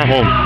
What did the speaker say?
at home.